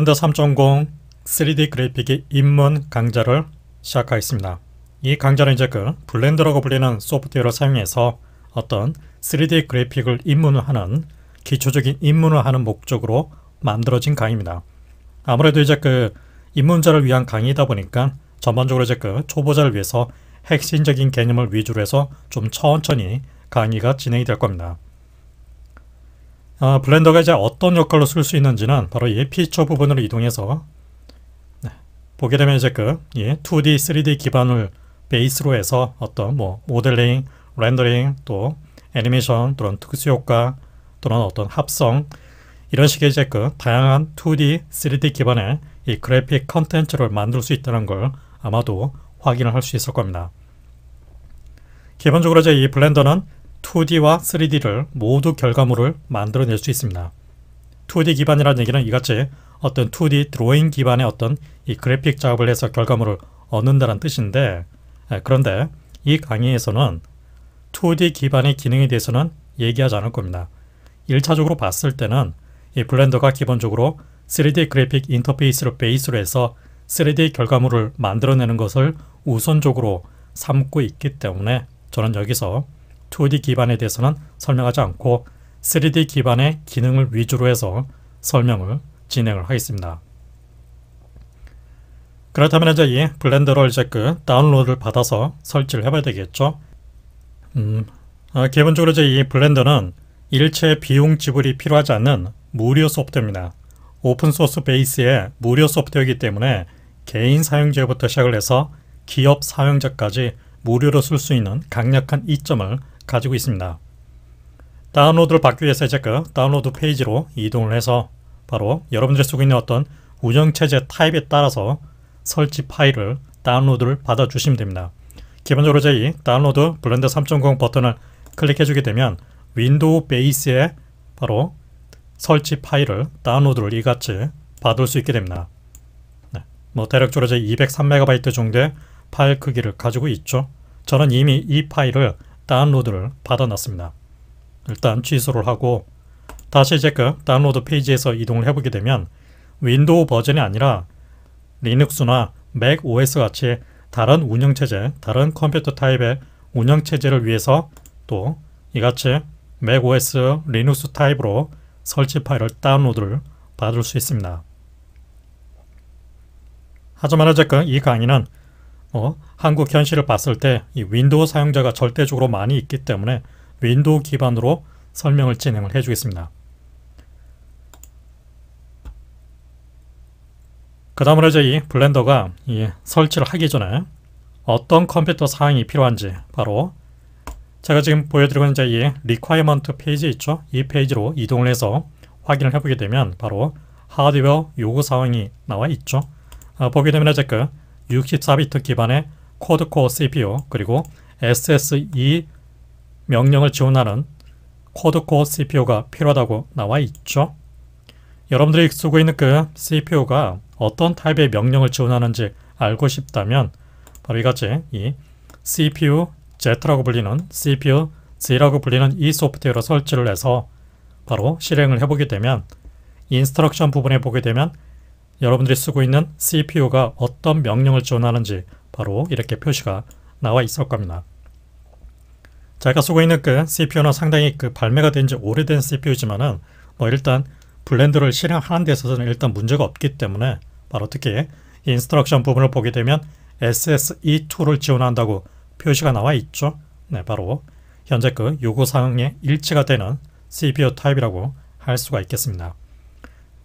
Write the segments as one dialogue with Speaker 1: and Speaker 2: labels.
Speaker 1: 블렌더 3.0 3D 그래픽의 입문 강좌를 시작하겠습니다. 이 강좌는 이제 그 블렌더라고 불리는 소프트웨어를 사용해서 어떤 3D 그래픽을 입문하는 기초적인 입문을 하는 목적으로 만들어진 강의입니다. 아무래도 이제 그 입문자를 위한 강의이다 보니까 전반적으로 이제 그 초보자를 위해서 핵심적인 개념을 위주로 해서 좀 천천히 강의가 진행이 될 겁니다. 어, Blender가 이제 어떤 역할로 쓸 수 있는지는 바로 이 피처 부분으로 이동해서 네, 보게 되면 이제 그 예, 2D, 3D 기반을 베이스로 해서 어떤 뭐 모델링, 렌더링, 또 애니메이션 또는 특수 효과 또는 어떤 합성 이런 식의 이제 그 다양한 2D, 3D 기반의 이 그래픽 컨텐츠를 만들 수 있다는 걸 아마도 확인을 할 수 있을 겁니다. 기본적으로 이제 이 블렌더는 2D와 3D를 모두 결과물을 만들어낼 수 있습니다. 2D 기반이라는 얘기는 이같이 어떤 2D 드로잉 기반의 어떤 이 그래픽 작업을 해서 결과물을 얻는다는 뜻인데 예, 그런데 이 강의에서는 2D 기반의 기능에 대해서는 얘기하지 않을 겁니다. 1차적으로 봤을 때는 이 블렌더가 기본적으로 3D 그래픽 인터페이스를 베이스로 해서 3D 결과물을 만들어내는 것을 우선적으로 삼고 있기 때문에 저는 여기서 2D 기반에 대해서는 설명하지 않고 3D 기반의 기능을 위주로 해서 설명을 진행을 하겠습니다. 그렇다면 이제 이 블렌더를 이제 그 다운로드를 받아서 설치를 해봐야 되겠죠. 음, 아, 기본적으로 이제 이 블렌더는 일체 비용 지불이 필요하지 않는 무료 소프트웨어입니다. 오픈소스 베이스의 무료 소프트웨어이기 때문에 개인 사용자부터 시작을 해서 기업 사용자까지 무료로 쓸 수 있는 강력한 이점을 가지고 있습니다. 다운로드를 받기 위해서 그 다운로드 페이지로 이동을 해서 바로 여러분들이 쓰고 있는 어떤 운영체제 타입에 따라서 설치 파일을 다운로드를 받아주시면 됩니다. 기본적으로 저희 download Blender 3.0 버튼을 클릭해 주게 되면 윈도우 베이스에 바로 설치 파일을 다운로드를 이같이 받을 수 있게 됩니다. 네, 뭐 대략적으로 제 203MB 정도의 파일 크기를 가지고 있죠. 저는 이미 이 파일을 다운로드를 받아놨습니다. 일단 취소를 하고 다시 그 다운로드 페이지에서 이동을 해보게 되면 윈도우 버전이 아니라 리눅스나 Mac OS 같이 다른 운영체제, 다른 컴퓨터 타입의 운영체제를 위해서 또 이같이 Mac OS 리눅스 타입으로 설치 파일을 다운로드를 받을 수 있습니다. 하지만 어쨌건 이 강의는 어, 한국 현실을 봤을 때 이 윈도우 사용자가 절대적으로 많이 있기 때문에 윈도우 기반으로 설명을 진행을 해주겠습니다. 그 다음으로 이제 이 Blender가 이 설치를 하기 전에 어떤 컴퓨터 사양이 필요한지 바로 제가 지금 보여드리고 있는 이 requirement 페이지 있죠? 이 페이지로 이동을 해서 확인을 해보게 되면 바로 하드웨어 요구 사항이 나와 있죠. 아, 보게 되면 이제 그 64비트 기반의 quad core CPU 그리고 SSE 명령을 지원하는 quad core CPU가 필요하다고 나와 있죠. 여러분들이 쓰고 있는 그 CPU가 어떤 타입의 명령을 지원하는지 알고 싶다면 바로 이같이 이 CPU-Z라고 불리는 CPU-Z라고 불리는 이 소프트웨어로 설치를 해서 바로 실행을 해보게 되면 instruction 부분에 보게 되면 여러분들이 쓰고 있는 CPU가 어떤 명령을 지원하는지 바로 이렇게 표시가 나와 있을 겁니다. 제가 쓰고 있는 그 CPU는 상당히 그 발매가 된 지 오래된 CPU지만은 뭐 일단 Blender를 실행하는 데 있어서는 일단 문제가 없기 때문에 바로 특히 instruction 부분을 보게 되면 SSE2를 지원한다고 표시가 나와 있죠. 네, 바로 현재 그 요구사항에 일치가 되는 CPU 타입이라고 할 수가 있겠습니다.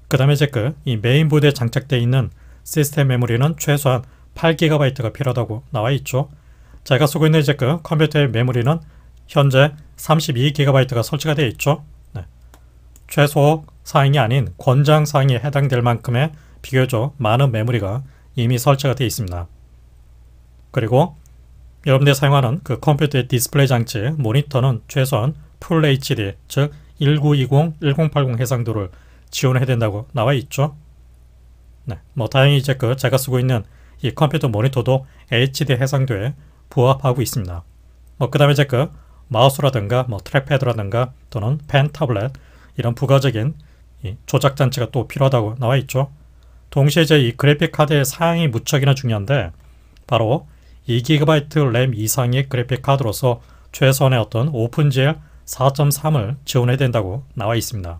Speaker 1: 그 다음에 이제 그 이 메인 보드에 장착되어 있는 시스템 메모리는 최소한 8GB가 필요하다고 나와 있죠. 제가 쓰고 있는 이제 그 컴퓨터의 메모리는 현재 32GB가 설치가 되어 있죠. 네. 최소 사양이 아닌 권장 사양에 해당될 만큼의 비교적 많은 메모리가 이미 설치가 되어 있습니다. 그리고 여러분들이 사용하는 그 컴퓨터의 디스플레이 장치 모니터는 최소한 full HD 즉 1920, 1080 해상도를 지원해야 된다고 나와 있죠. 네, 뭐 다행히 이제 그 제가 쓰고 있는 이 컴퓨터 모니터도 HD 해상도에 부합하고 있습니다. 뭐 그다음에 이제 그 마우스라든가 뭐 trackpad라든가 또는 pen tablet 이런 부가적인 조작 장치가 또 필요하다고 나와 있죠. 동시에 이제 이 그래픽 카드의 사양이 무척이나 중요한데 바로 2GB 램 이상의 그래픽 카드로서 최소한의 어떤 OpenGL 4.3을 지원해야 된다고 나와 있습니다.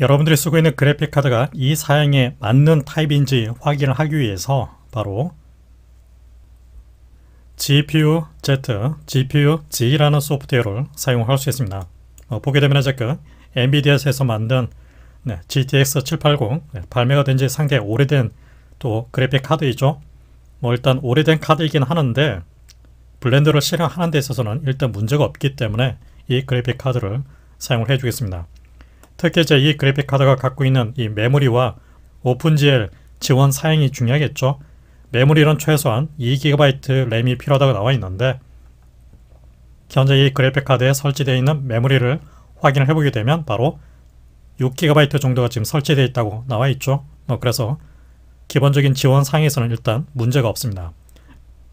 Speaker 1: 여러분들이 쓰고 있는 그래픽 카드가 이 사양에 맞는 타입인지 확인을 하기 위해서 바로 GPU-Z, GPU-Z라는 소프트웨어를 사용할 수 있습니다. 어, 보게 되면 이제 그 엔비디아에서 만든 네, GTX 780 네, 발매가 된 지 상당히 오래된 또 그래픽 카드이죠. 뭐 일단 오래된 카드이긴 하는데 Blender를 실행하는 데 있어서는 일단 문제가 없기 때문에 이 그래픽 카드를 사용을 해주겠습니다. 특히 이제 이 그래픽 카드가 갖고 있는 이 메모리와 OpenGL 지원 사양이 중요하겠죠. 메모리는 최소한 2GB 램이 필요하다고 나와 있는데 현재 이 그래픽 카드에 설치되어 있는 메모리를 확인을 해보게 되면 바로 6GB 정도가 지금 설치되어 있다고 나와 있죠. 뭐 그래서 기본적인 지원 상에서는 일단 문제가 없습니다.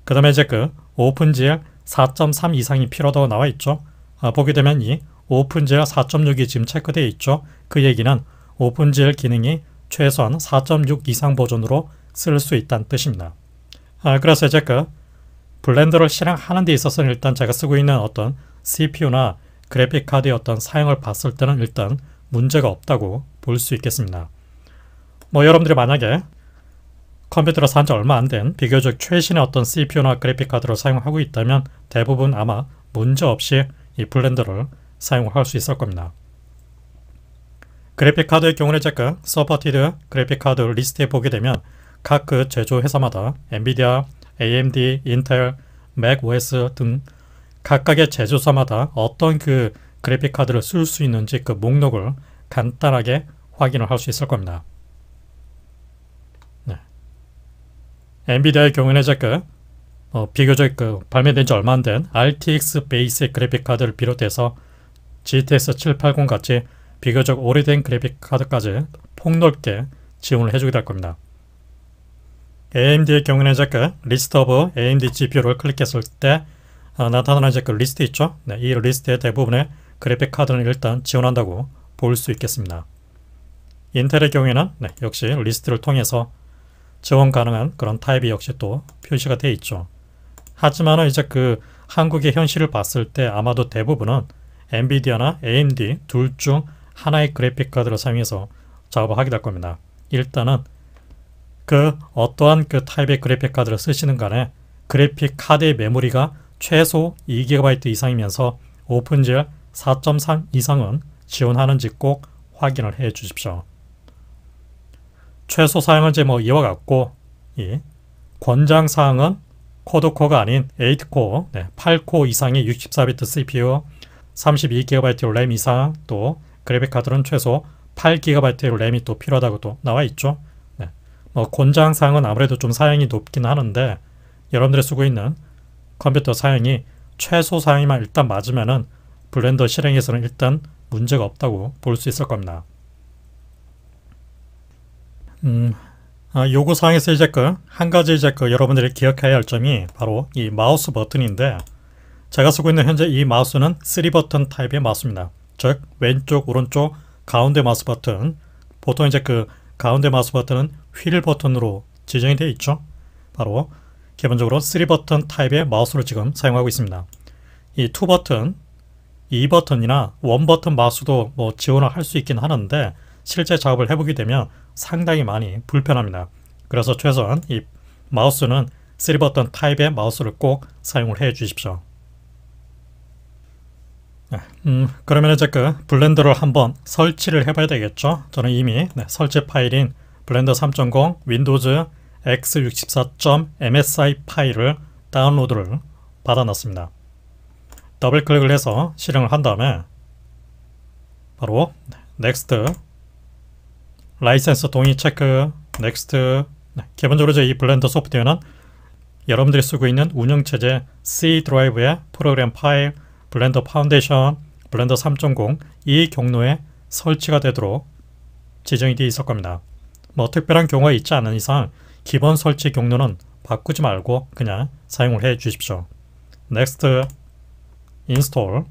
Speaker 1: 그 다음에 이제 그 오픈GL 4.3 이상이 필요하다고 나와 있죠. 아, 보게 되면 이 오픈GL 4.6이 지금 체크되어 있죠. 그 얘기는 OpenGL 기능이 최소한 4.6 이상 버전으로 쓸 수 있다는 뜻입니다. 아, 그래서 이제 그 Blender를 실행하는 데 있어서는 일단 제가 쓰고 있는 어떤 CPU나 그래픽 카드의 어떤 사양을 봤을 때는 일단 문제가 없다고 볼 수 있겠습니다. 뭐 여러분들이 만약에 컴퓨터를 산 지 얼마 안 된 비교적 최신의 어떤 CPU나 그래픽 카드를 사용하고 있다면 대부분 아마 문제 없이 이 블렌더를 사용할 수 있을 겁니다. 그래픽 카드의 경우는 제가 supported graphic card list에 보게 되면 각 그 제조 회사마다 엔비디아, AMD, 인텔, 맥OS 등 각각의 제조사마다 어떤 그 그래픽 카드를 쓸 수 있는지 그 목록을 간단하게 확인을 할 수 있을 겁니다. 네. 엔비디아의 경우에는 제가 어, 비교적 그 발매된 지 얼마 안 된 RTX base 그래픽 카드를 비롯해서 GTX 780 같이 비교적 오래된 그래픽 카드까지 폭넓게 지원을 해주게 될 겁니다. AMD의 경우는 이제 그 list of AMD GPU를 클릭했을 때 어, 나타나는 이제 그 리스트 있죠. 네, 이 리스트의 대부분의 그래픽 카드는 일단 지원한다고 볼 수 있겠습니다. 인텔의 경우에는 네, 역시 리스트를 통해서 지원 가능한 그런 타입이 역시 또 표시가 되어 있죠. 하지만 이제 그 한국의 현실을 봤을 때 아마도 대부분은 엔비디아나 AMD 둘 중 하나의 그래픽 카드를 사용해서 작업을 하게 될 겁니다. 일단은 그 어떠한 그 타입의 그래픽 카드를 쓰시든 간에 그래픽 카드의 메모리가 최소 2GB 이상이면서 오픈GL 4.3 이상은 지원하는지 꼭 확인을 해 주십시오. 최소 사양은 이제 뭐 이와 같고 이 권장 사항은 코드코어가 아닌 8코어, 네, 8코어 이상의 64비트 CPU, 32GB 램 이상 또 그래픽 카드는 최소 8GB 램이 또 필요하다고 또 나와 있죠. 네. 뭐 권장 사항은 아무래도 좀 사양이 높긴 하는데 여러분들이 쓰고 있는 컴퓨터 사양이 최소 사양이만 일단 맞으면은 블렌더 실행에서는 일단 문제가 없다고 볼 수 있을 겁니다. 음, 아, 요구 사항에서 이제 그 한 가지 이제 그 여러분들이 기억해야 할 점이 바로 이 마우스 버튼인데 제가 쓰고 있는 현재 이 마우스는 3버튼 타입의 마우스입니다. 즉 왼쪽, 오른쪽, 가운데 마우스 버튼 보통 이제 그 가운데 마우스 버튼은 휠 버튼으로 지정이 되어 있죠. 바로 기본적으로 3버튼 타입의 마우스를 지금 사용하고 있습니다. 이 2버튼, 2버튼이나 1버튼 마우스도 뭐 지원을 할 수 있긴 하는데 실제 작업을 해보게 되면 상당히 많이 불편합니다. 그래서 최소한 이 마우스는 3버튼 타입의 마우스를 꼭 사용을 해 주십시오. 네, 음, 그러면 이제 그 블렌더를 한번 설치를 해봐야 되겠죠. 저는 이미 네, 설치 파일인 블렌더 3.0 윈도우즈 x64.msi 파일을 다운로드를 받아놨습니다. 더블 클릭을 해서 실행을 한 다음에 바로 Next 라이센스 동의 체크 Next 네, 기본적으로 이 블렌더 소프트웨어는 여러분들이 쓰고 있는 운영체제 C 드라이브의 프로그램 파일, 블렌더 파운데이션, 블렌더 3.0 이 경로에 설치가 되도록 지정이 되어 있을 겁니다. 뭐 특별한 경우가 있지 않은 이상 기본 설치 경로는 바꾸지 말고 그냥 사용을 해 주십시오. Next Install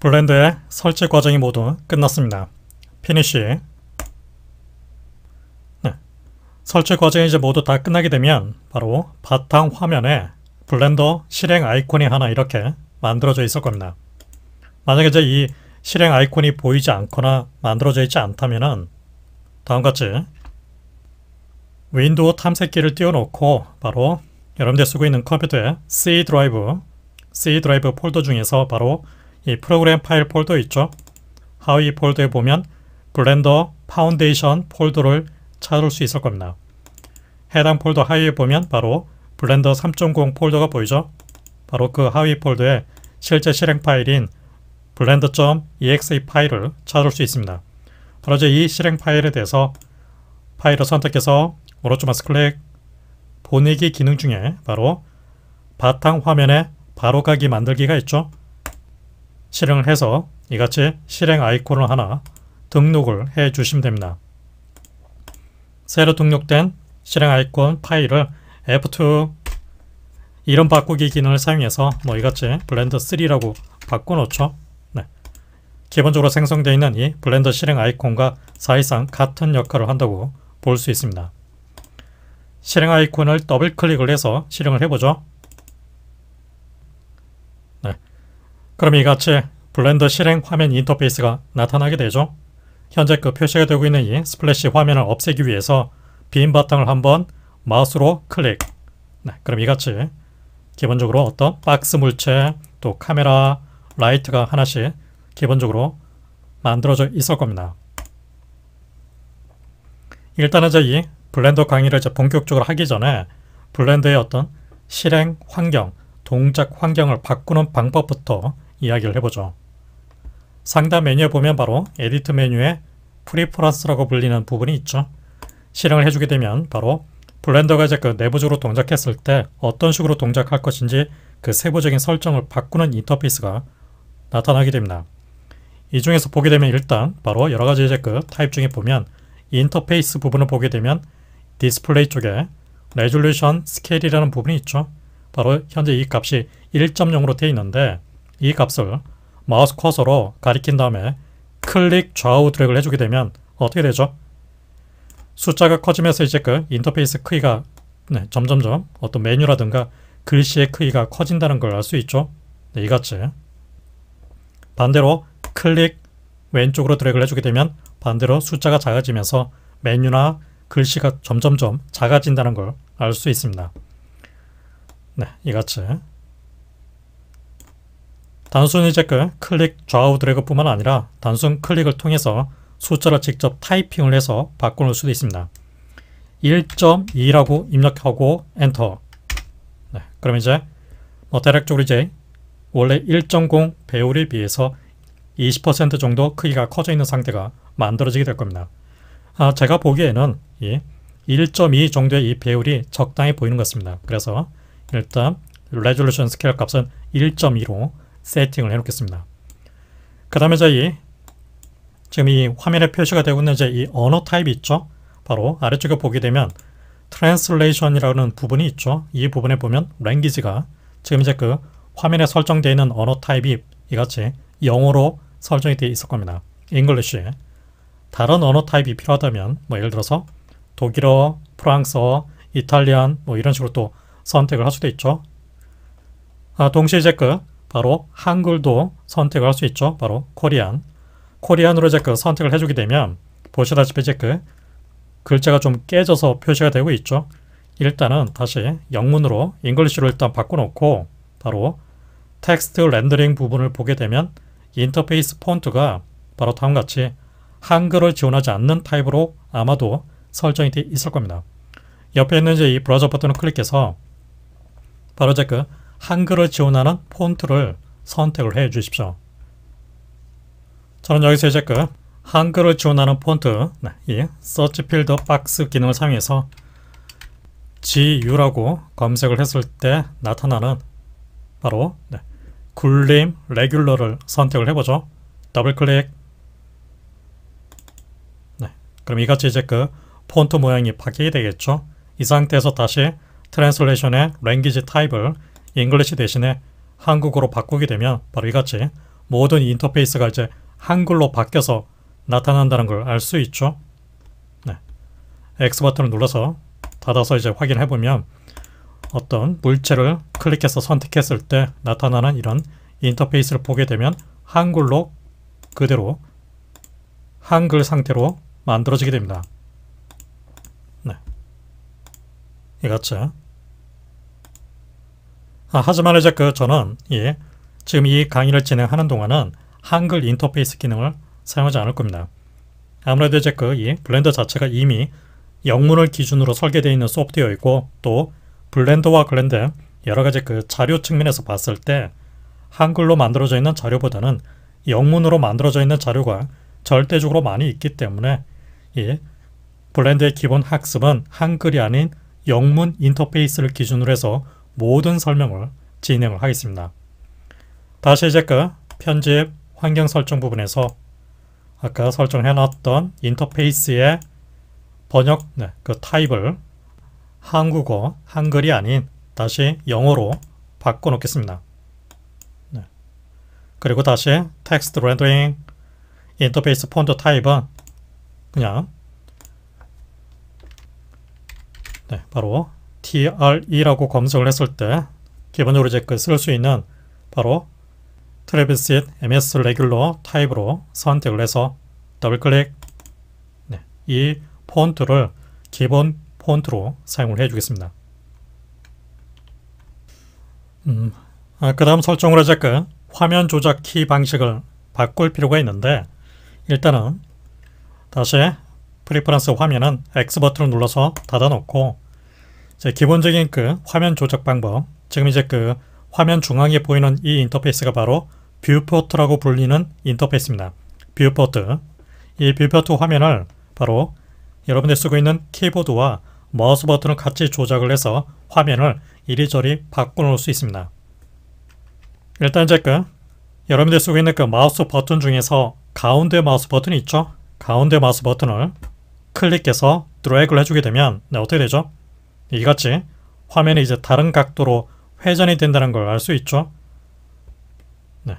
Speaker 1: 블렌더의 설치 과정이 모두 끝났습니다. Finish 네. 설치 과정이 이제 모두 다 끝나게 되면 바로 바탕 화면에 블렌더 실행 아이콘이 하나 이렇게 만들어져 있을 겁니다. 만약에 이제 이 실행 아이콘이 보이지 않거나 만들어져 있지 않다면은 다음같이 윈도우 탐색기를 띄워놓고 바로 여러분들 쓰고 있는 컴퓨터에 C 드라이브, C 드라이브 폴더 중에서 바로 이 프로그램 파일 폴더 있죠. 하위 폴더에 보면 블렌더 파운데이션 폴더를 찾을 수 있을 겁니다. 해당 폴더 하위에 보면 바로 블렌더 3.0 폴더가 보이죠. 바로 그 하위 폴더에 실제 실행 파일인 blender.exe 파일을 찾을 수 있습니다. 바로 이제 이 실행 파일에 대해서 파일을 선택해서 오른쪽 마우스 클릭 보내기 기능 중에 바로 바탕 화면에 바로가기 만들기가 있죠. 실행을 해서 이같이 실행 아이콘을 하나 등록을 해 주시면 됩니다. 새로 등록된 실행 아이콘 파일을 F2 이름 바꾸기 기능을 사용해서 뭐 이같이 블렌더 3라고 바꿔놓죠. 네. 기본적으로 생성되어 있는 이 블렌더 실행 아이콘과 사실상 같은 역할을 한다고 볼 수 있습니다. 실행 아이콘을 더블 클릭을 해서 실행을 해보죠. 네. 그럼 이같이 블렌더 실행 화면 인터페이스가 나타나게 되죠. 현재 그 표시가 되고 있는 이 splash 화면을 없애기 위해서 빈 바탕을 한번 마우스로 클릭 네, 그럼 이같이 기본적으로 어떤 박스 물체 또 카메라 라이트가 하나씩 기본적으로 만들어져 있을 겁니다. 일단은 저희 블렌더 강의를 이제 본격적으로 하기 전에 블렌더의 어떤 실행 환경, 동작 환경을 바꾸는 방법부터 이야기를 해보죠. 상단 메뉴에 보면 바로 Edit 메뉴에 Preference라고 불리는 부분이 있죠. 실행을 해주게 되면 바로 블렌더가 이제 그 내부적으로 동작했을 때 어떤 식으로 동작할 것인지 그 세부적인 설정을 바꾸는 인터페이스가 나타나게 됩니다. 이 중에서 보게 되면 일단 바로 여러 가지 이제 그 타입 중에 보면 인터페이스 부분을 보게 되면 디스플레이 쪽에 Resolution Scale이라는 부분이 있죠. 바로 현재 이 값이 1.0으로 되어 있는데 이 값을 마우스 커서로 가리킨 다음에 클릭 좌우 드래그를 해주게 되면 어떻게 되죠? 숫자가 커지면서 이제 그 인터페이스 크기가 네, 점점점 어떤 메뉴라든가 글씨의 크기가 커진다는 걸 알 수 있죠. 네, 이같이 반대로 클릭 왼쪽으로 드래그를 해주게 되면 반대로 숫자가 작아지면서 메뉴나 글씨가 점점점 작아진다는 걸 알 수 있습니다. 네, 이같이 단순히 이제 그 클릭 좌우 드래그뿐만 아니라 단순 클릭을 통해서 숫자를 직접 타이핑을 해서 바꿔놓을 수도 있습니다. 1.2라고 입력하고 엔터 네, 그럼 이제 뭐 대략적으로 이제 원래 1.0 배율에 비해서 20% 정도 크기가 커져 있는 상태가 만들어지게 될 겁니다. 아, 제가 보기에는 이1.2 정도의 이 배율이 적당히 보이는 것 같습니다. 그래서 일단 Resolution Scale 값은 1.2로 세팅을 해 놓겠습니다. 그 다음에 저희 지금 이 화면에 표시가 되고 있는 이제 이 언어 타입이 있죠. 바로 아래쪽에 보게 되면 Translation이라는 부분이 있죠. 이 부분에 보면 Language가 지금 이제 그 화면에 설정되어 있는 언어 타입이 이같이 영어로 설정이 되어 있을 겁니다. English. 다른 언어 타입이 필요하다면 뭐 예를 들어서 독일어, 프랑스어, Italian 뭐 이런 식으로 또 선택을 할 수도 있죠. 아, 동시에 이제 그 바로 한글도 선택을 할 수 있죠. 바로 Korean. Korean으로 이제 그 선택을 해주게 되면 보시다시피 이제 그 글자가 좀 깨져서 표시가 되고 있죠. 일단은 다시 영문으로 English로 일단 바꿔놓고 바로 Text Rendering 부분을 보게 되면 인터페이스 폰트가 바로 다음과 같이 한글을 지원하지 않는 타입으로 아마도 설정이 되어 있을 겁니다. 옆에 있는 이제 이 브라우저 버튼을 클릭해서 바로 이제 그 한글을 지원하는 폰트를 선택을 해 주십시오. 저는 여기서 이제 그 한글을 지원하는 폰트 네, 이 Search Field Box 기능을 사용해서 GU라고 검색을 했을 때 나타나는 바로 네, 굴림 Regular를 선택을 해보죠. 더블 클릭 네, 그럼 이같이 이제 그 폰트 모양이 바뀌게 되겠죠. 이 상태에서 다시 Translation의 Language 타입을 English 대신에 한국어로 바꾸게 되면 바로 이같이 모든 인터페이스가 이제 한글로 바뀌어서 나타난다는 걸 알 수 있죠. 네. X 버튼을 눌러서 닫아서 이제 확인해 보면 어떤 물체를 클릭해서 선택했을 때 나타나는 이런 인터페이스를 보게 되면 한글로 그대로 한글 상태로 만들어지게 됩니다. 네. 이같죠. 아, 하지만 이제 그 저는 예, 지금 이 강의를 진행하는 동안은 한글 인터페이스 기능을 사용하지 않을 겁니다. 아무래도 이제 그 이 블렌더 자체가 이미 영문을 기준으로 설계되어 있는 소프트웨어이고 또 블렌더와 관련된 여러 가지 그 자료 측면에서 봤을 때 한글로 만들어져 있는 자료보다는 영문으로 만들어져 있는 자료가 절대적으로 많이 있기 때문에 이 블렌더의 기본 학습은 한글이 아닌 영문 인터페이스를 기준으로 해서 모든 설명을 진행을 하겠습니다. 다시 이제 그 편집 환경 설정 부분에서 아까 설정해 놨던 인터페이스의 번역 네, 그 타입을 한국어, 한글이 아닌 다시 영어로 바꿔 놓겠습니다. 네. 그리고 다시 Text Rendering 인터페이스 폰트 타입은 그냥 네, 바로 TRE라고 검색을 했을 때 기본적으로 이제 그 쓸 수 있는 바로 Trebuchet MS Regular 타입으로 선택을 해서 더블클릭 네, 이 폰트를 기본 폰트로 사용을 해주겠습니다. 음, 아, 그 다음 설정으로 그 화면 조작 키 방식을 바꿀 필요가 있는데 일단은 다시 Preference 화면은 X 버튼을 눌러서 닫아놓고 기본적인 그 화면 조작 방법 지금 이제 그 화면 중앙에 보이는 이 인터페이스가 바로 Viewport라고 불리는 인터페이스입니다. Viewport 이 Viewport 화면을 바로 여러분들 쓰고 있는 키보드와 마우스 버튼을 같이 조작을 해서 화면을 이리저리 바꿔놓을 수 있습니다. 일단 이제 그 여러분들 쓰고 있는 그 마우스 버튼 중에서 가운데 마우스 버튼이 있죠? 가운데 마우스 버튼을 클릭해서 드래그를 해주게 되면 네, 어떻게 되죠? 이같이 화면이 이제 다른 각도로 회전이 된다는 걸 알 수 있죠? 네.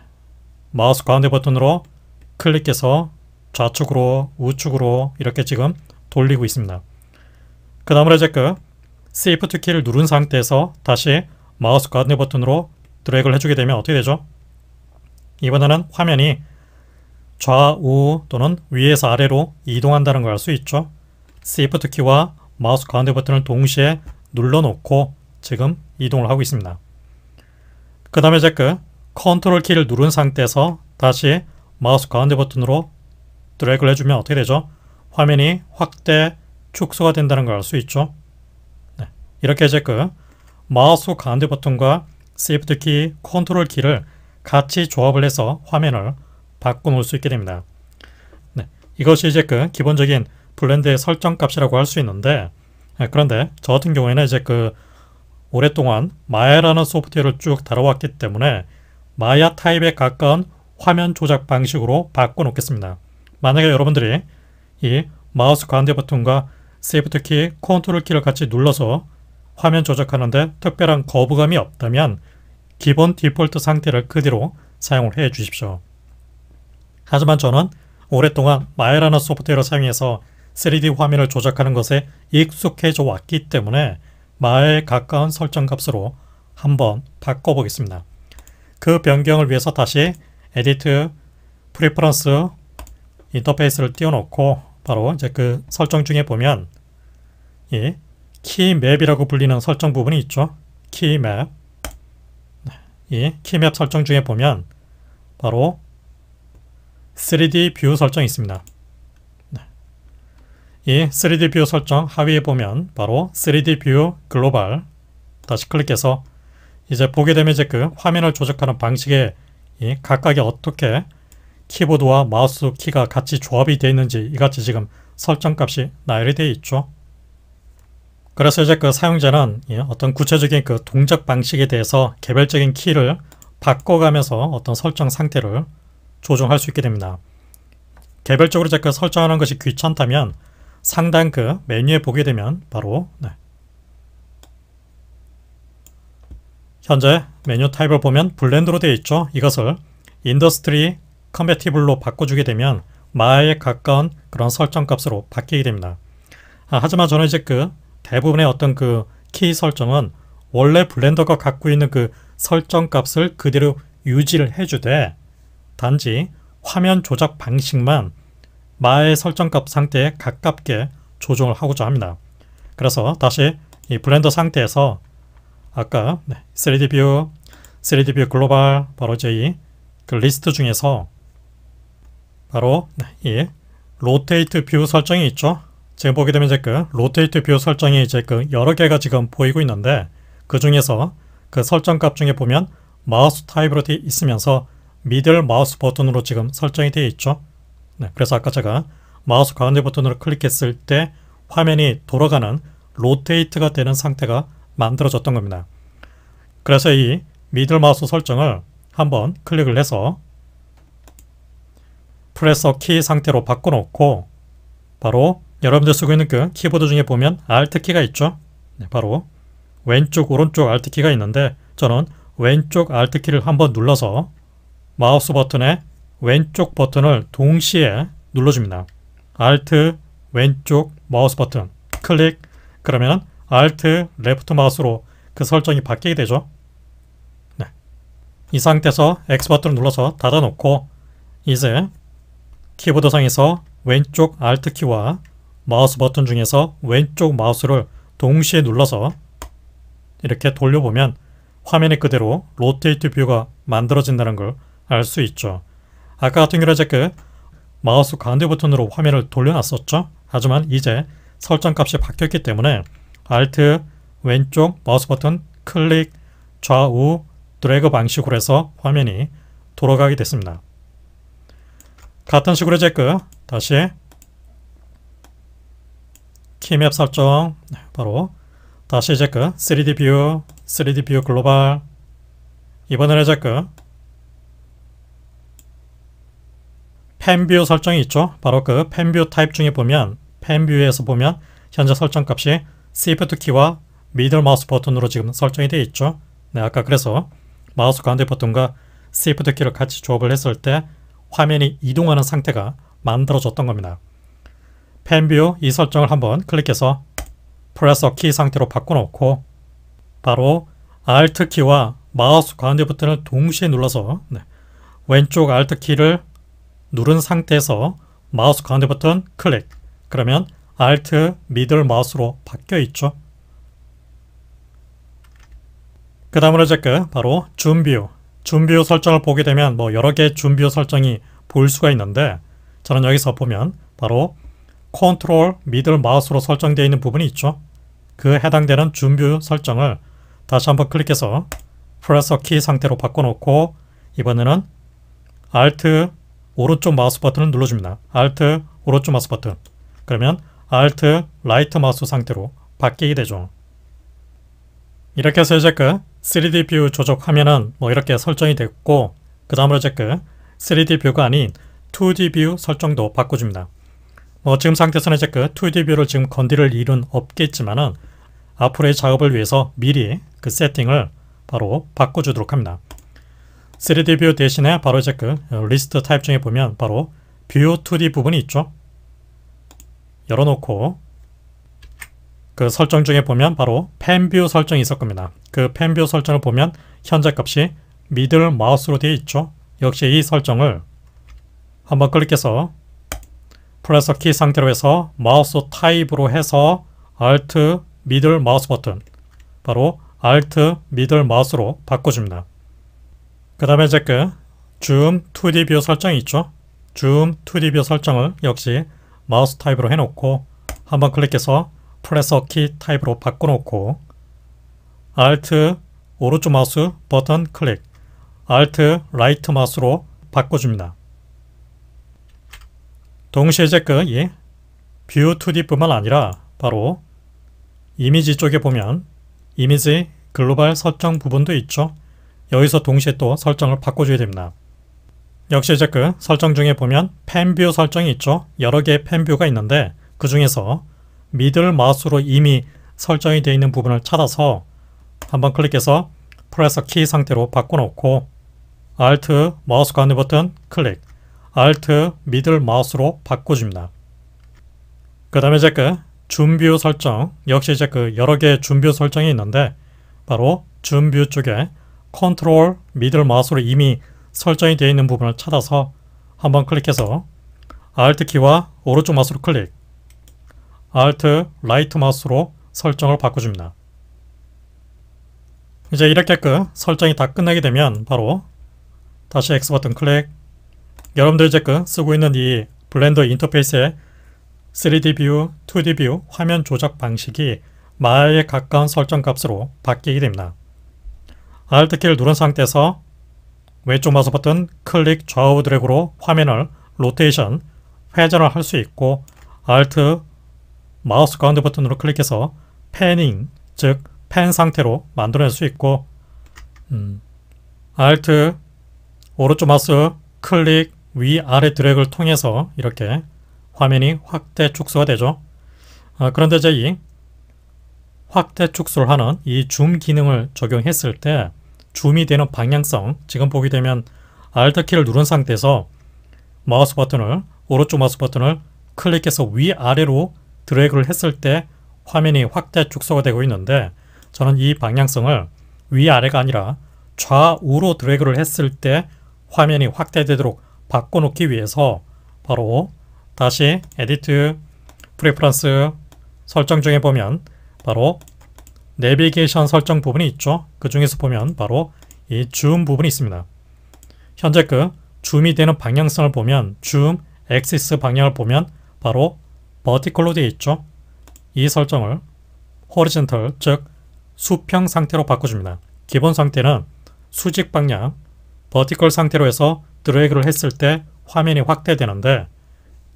Speaker 1: 마우스 가운데 버튼으로 클릭해서 좌측으로 우측으로 이렇게 지금 돌리고 있습니다. 그 다음으로 이제 그 Shift 키를 누른 상태에서 다시 마우스 가운데 버튼으로 드래그를 해주게 되면 어떻게 되죠? 이번에는 화면이 좌우 또는 위에서 아래로 이동한다는 걸 알 수 있죠. Shift 키와 마우스 가운데 버튼을 동시에 눌러놓고 지금 이동을 하고 있습니다. 그 다음에 이제 그 컨트롤 키를 누른 상태에서 다시 마우스 가운데 버튼으로 드래그를 해주면 어떻게 되죠? 화면이 확대, 축소가 된다는 걸 알 수 있죠. 네. 이렇게 이제 그 마우스 가운데 버튼과 Shift 키, 컨트롤 키를 같이 조합을 해서 화면을 바꿔놓을 수 있게 됩니다. 네. 이것이 이제 그 기본적인 블렌더의 설정 값이라고 할 수 있는데 네. 그런데 저 같은 경우에는 이제 그 오랫동안 마야라는 소프트웨어를 쭉 다뤄왔기 때문에 마야 타입에 가까운 화면 조작 방식으로 바꿔놓겠습니다. 만약에 여러분들이 이 마우스 가운데 버튼과 Shift 키, 컨트롤 키를 같이 눌러서 화면 조작하는데 특별한 거부감이 없다면 기본 디폴트 상태를 그대로 사용을 해 주십시오. 하지만 저는 오랫동안 마야라는 소프트웨어를 사용해서 3D 화면을 조작하는 것에 익숙해져 왔기 때문에 마야에 가까운 설정 값으로 한번 바꿔보겠습니다. 그 변경을 위해서 다시 Edit Preferences 인터페이스를 띄워놓고 바로 이제 그 설정 중에 보면 이 Keymap이라고 불리는 설정 부분이 있죠. Keymap 이 Keymap 설정 중에 보면 바로 3D View 설정이 있습니다. 네. 이 3D View 설정 하위에 보면 바로 3D View Global 다시 클릭해서 이제 보게 되면 이제 그 화면을 조작하는 방식에 이 각각이 어떻게 키보드와 마우스 키가 같이 조합이 되어 있는지 이같이 지금 설정값이 나열이 되어 있죠. 그래서 이제 그 사용자는 어떤 구체적인 그 동작 방식에 대해서 개별적인 키를 바꿔가면서 어떤 설정 상태를 조정할 수 있게 됩니다. 개별적으로 이제 그 설정하는 것이 귀찮다면 상단 그 메뉴에 보게 되면 바로 네. 현재 메뉴 타입을 보면 블렌더로 되어 있죠. 이것을 Industry Compatible로 바꿔주게 되면 마야에 가까운 그런 설정 값으로 바뀌게 됩니다. 아, 하지만 저는 이제 그 대부분의 어떤 그 키 설정은 원래 블렌더가 갖고 있는 그 설정 값을 그대로 유지를 해주되 단지 화면 조작 방식만 마야의 설정값 상태에 가깝게 조정을 하고자 합니다. 그래서 다시 이 블렌더 상태에서 아까 3D View, 3D View Global 바로 이제 이 그 리스트 중에서 바로 이 Rotate View 설정이 있죠. 지금 보게 되면 이제 그 Rotate View 설정이 이제 그 여러 개가 지금 보이고 있는데 그 중에서 그 설정 값 중에 보면 마우스 타입으로 되어 있으면서 Middle Mouse 버튼으로 지금 설정이 되어 있죠. 네, 그래서 아까 제가 마우스 가운데 버튼으로 클릭했을 때 화면이 돌아가는 rotate가 되는 상태가 만들어졌던 겁니다. 그래서 이 Middle Mouse 설정을 한번 클릭을 해서 Press a key 상태로 바꿔놓고 바로 여러분들 쓰고 있는 그 키보드 중에 보면 Alt 키가 있죠. 네, 바로 왼쪽 오른쪽 Alt 키가 있는데 저는 왼쪽 Alt 키를 한번 눌러서 마우스 버튼의 왼쪽 버튼을 동시에 눌러줍니다. Alt 왼쪽 마우스 버튼 클릭 그러면 Alt Left Mouse로 그 설정이 바뀌게 되죠. 네. 이 상태에서 X 버튼을 눌러서 닫아놓고 이제 키보드 상에서 왼쪽 Alt 키와 마우스 버튼 중에서 왼쪽 마우스를 동시에 눌러서 이렇게 돌려보면 화면에 그대로 Rotate View가 만들어진다는 걸 알 수 있죠. 아까 같은 경우는 그 마우스 가운데 버튼으로 화면을 돌려놨었죠. 하지만 이제 설정 값이 바뀌었기 때문에 Alt 왼쪽 마우스 버튼 클릭 좌우 드래그 방식으로 해서 화면이 돌아가게 됐습니다. 같은 식으로 이제 그 다시 Keymap 설정 네, 바로 다시 그 3D View 3D View Global 이번에는 그 Pan View 설정이 있죠. 바로 그 Pan View 타입 중에 보면 Pan View에서 보면 현재 설정 값이 Shift 키와 Middle Mouse 버튼으로 지금 설정이 되어 있죠. 네, 아까 그래서 마우스 가운데 버튼과 Shift 키를 같이 조합을 했을 때 화면이 이동하는 상태가 만들어졌던 겁니다. Pan View 이 설정을 한번 클릭해서 Press a key 상태로 바꿔놓고 바로 Alt 키와 마우스 가운데 버튼을 동시에 눌러서 네, 왼쪽 Alt 키를 누른 상태에서 마우스 가운데 버튼 클릭 그러면 Alt Middle Mouse로 바뀌어 있죠. 그 다음으로 이제 그 바로 Zoom View Zoom View 설정을 보게 되면 뭐 여러 개의 Zoom View 설정이 보일 수가 있는데 저는 여기서 보면 바로 Control Middle Mouse로 설정되어 있는 부분이 있죠. 그 해당되는 Zoom View 설정을 다시 한번 클릭해서 Press a key 상태로 바꿔놓고 이번에는 Alt 오른쪽 마우스 버튼을 눌러줍니다. Alt 오른쪽 마우스 버튼 그러면 Alt Right Mouse 상태로 바뀌게 되죠. 이렇게 해서 이제 그 3D View 조작 화면은 뭐 이렇게 설정이 됐고 그 다음으로 이제 그 3D 뷰가 아닌 2D View 설정도 바꿔줍니다. 뭐 지금 상태에서는 이제 그 2D 뷰를 지금 건드릴 일은 없겠지만은 앞으로의 작업을 위해서 미리 그 세팅을 바로 바꿔주도록 합니다. 3D View 대신에 바로 이제 그 리스트 타입 중에 보면 바로 View 2D 부분이 있죠. 열어놓고 그 설정 중에 보면 바로 Pan View 설정이 있을 겁니다. 그 Pan View 설정을 보면 현재 값이 Middle Mouse로 되어 있죠. 역시 이 설정을 한번 클릭해서 Press a key 상태로 해서 마우스 타입으로 해서 Alt Middle Mouse 버튼 바로 Alt 미들 마우스로 바꿔줍니다. 그 다음에 이제 그 줌 2D View 설정이 있죠. 줌 2D View 설정을 역시 마우스 타입으로 해놓고 한번 클릭해서 Press a key 타입으로 바꿔놓고 Alt 오른쪽 마우스 버튼 클릭 Alt Right Mouse로 바꿔줍니다. 동시에 이제 그 예, View 2D 뿐만 아니라 바로 이미지 쪽에 보면 Image Global 설정 부분도 있죠. 여기서 동시에 또 설정을 바꿔줘야 됩니다. 역시 이제 그 설정 중에 보면 Pan View 설정이 있죠. 여러 개의 Pan View가 있는데 그 중에서 Middle Mouse로 이미 설정이 되어 있는 부분을 찾아서 한번 클릭해서 Press a key 상태로 바꿔놓고 Alt 마우스 가운데 버튼 클릭 Alt 미들 마우스로 바꿔줍니다. 그 다음에 이제 그 Zoom View 설정 역시 이제 그 여러 개의 Zoom View 설정이 있는데 바로 Zoom View 쪽에 Control Middle Mouse로 이미 설정이 되어 있는 부분을 찾아서 한번 클릭해서 Alt 키와 오른쪽 마우스로 클릭 Alt Right Mouse로 설정을 바꿔줍니다. 이제 이렇게 그 설정이 다 끝나게 되면 바로 다시 X 버튼 클릭 여러분들 이제 그 쓰고 있는 이 블렌더 인터페이스의 3D View, 2D View 화면 조작 방식이 마야에 가까운 설정 값으로 바뀌게 됩니다. Alt 키를 누른 상태에서 왼쪽 마우스 버튼 클릭 좌우 드래그로 화면을 로테이션, 회전을 할 수 있고 Alt 마우스 가운데 버튼으로 클릭해서 panning, 즉 pan 상태로 만들어낼 수 있고 음, Alt 오른쪽 마우스 클릭 위아래 드래그를 통해서 이렇게 화면이 확대 축소가 되죠. 아, 그런데 이제 이 확대 축소를 하는 이 줌 기능을 적용했을 때 줌이 되는 방향성 지금 보게 되면 Alt 키를 누른 상태에서 마우스 버튼을 오른쪽 마우스 버튼을 클릭해서 위아래로 드래그를 했을 때 화면이 확대 축소가 되고 있는데 저는 이 방향성을 위아래가 아니라 좌우로 드래그를 했을 때 화면이 확대되도록 바꿔놓기 위해서 바로 다시 Edit Preferences 설정 중에 보면 바로 내비게이션 설정 부분이 있죠. 그 중에서 보면 바로 이 줌 부분이 있습니다. 현재 그 줌이 되는 방향성을 보면 Zoom Axis 방향을 보면 바로 Vertical로 되어 있죠. 이 설정을 Horizontal 즉 수평 상태로 바꿔줍니다. 기본 상태는 수직 방향 버티컬 상태로 해서 드래그를 했을 때 화면이 확대되는데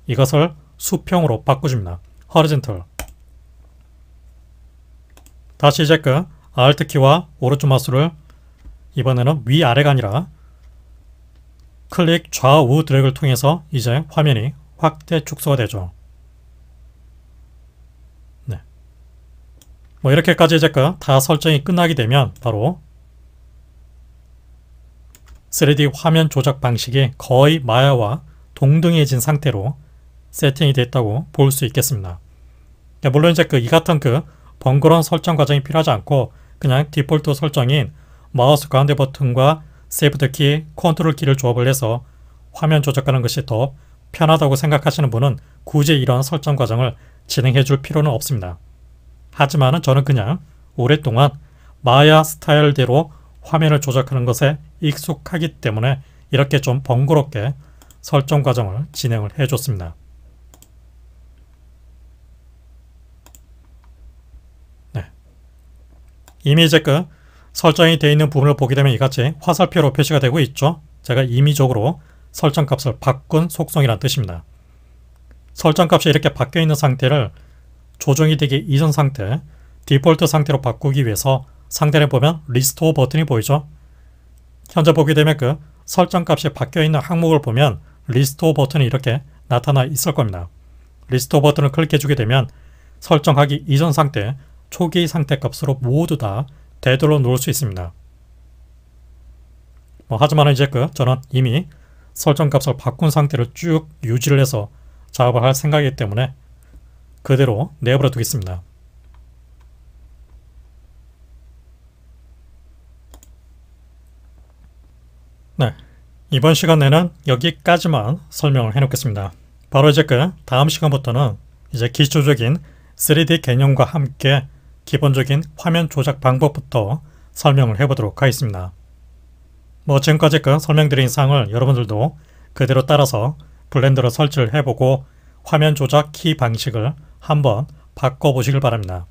Speaker 1: 이것을 수평으로 바꿔줍니다. horizontal 다시 이제 그 Alt 키와 오른쪽 마우스를 이번에는 위아래가 아니라 클릭 좌우 드래그를 통해서 이제 화면이 확대 축소가 되죠. 네. 뭐 이렇게까지 이제 그 다 설정이 끝나게 되면 바로 3D 화면 조작 방식이 거의 마야와 동등해진 상태로 세팅이 됐다고 볼 수 있겠습니다. 물론 이제 그 이 같은 그 번거로운 설정 과정이 필요하지 않고 그냥 디폴트 설정인 마우스 가운데 버튼과 Shift 키, 컨트롤 키를 조합을 해서 화면 조작하는 것이 더 편하다고 생각하시는 분은 굳이 이런 설정 과정을 진행해 줄 필요는 없습니다. 하지만 저는 그냥 오랫동안 마야 스타일대로 화면을 조작하는 것에 익숙하기 때문에 이렇게 좀 번거롭게 설정 과정을 진행을 해줬습니다. 이미 이제 그 설정이 되어 있는 부분을 보게 되면 이같이 화살표로 표시가 되고 있죠. 제가 임의적으로 설정 값을 바꾼 속성이란 뜻입니다. 설정 값이 이렇게 바뀌어 있는 상태를 조정이 되기 이전 상태, 디폴트 상태로 바꾸기 위해서 상단에 보면 Restore 버튼이 보이죠. 현재 보게 되면 그 설정 값이 바뀌어 있는 항목을 보면 Restore 버튼이 이렇게 나타나 있을 겁니다. Restore 버튼을 클릭해 주게 되면 설정하기 이전 상태, 초기 상태 값으로 모두 다 되돌려 놓을 수 있습니다. 뭐 하지만 이제 그 저는 이미 설정 값을 바꾼 상태를 쭉 유지를 해서 작업을 할 생각이기 때문에 그대로 내버려 두겠습니다. 네, 이번 시간에는 여기까지만 설명을 해놓겠습니다. 바로 이제 그 다음 시간부터는 이제 기초적인 3D 개념과 함께 기본적인 화면 조작 방법부터 설명을 해보도록 하겠습니다. 뭐 지금까지 그 설명드린 사항을 여러분들도 그대로 따라서 블렌더로 설치를 해보고 화면 조작 키 방식을 한번 바꿔보시길 바랍니다.